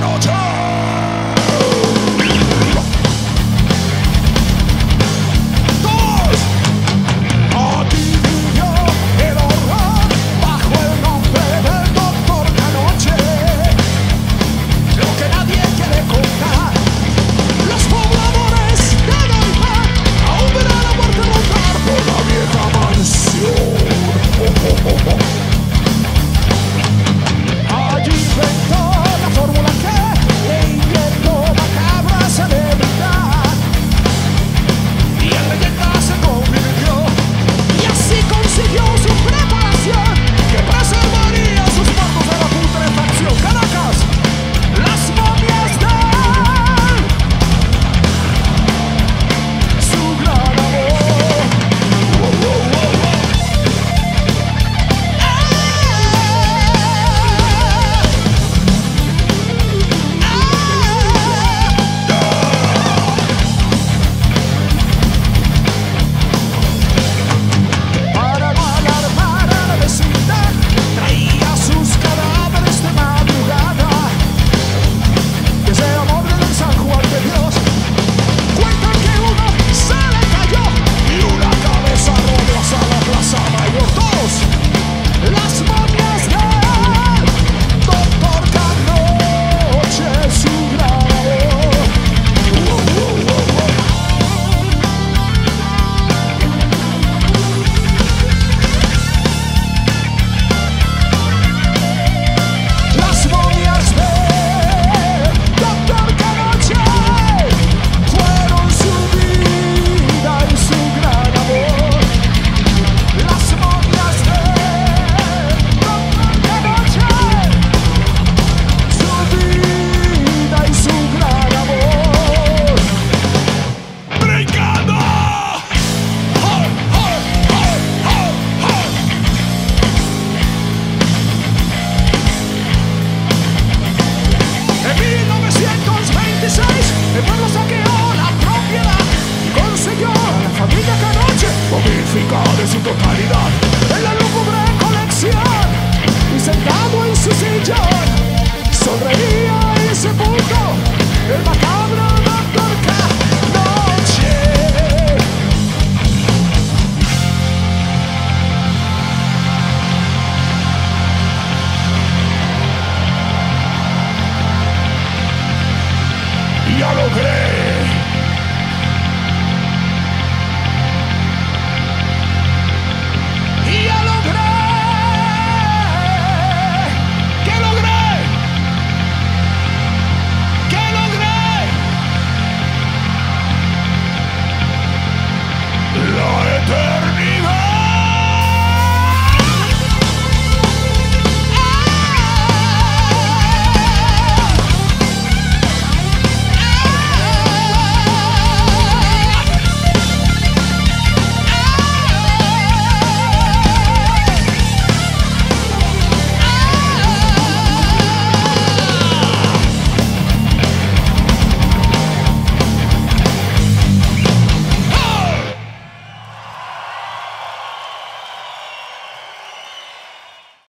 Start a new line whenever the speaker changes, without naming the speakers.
No time.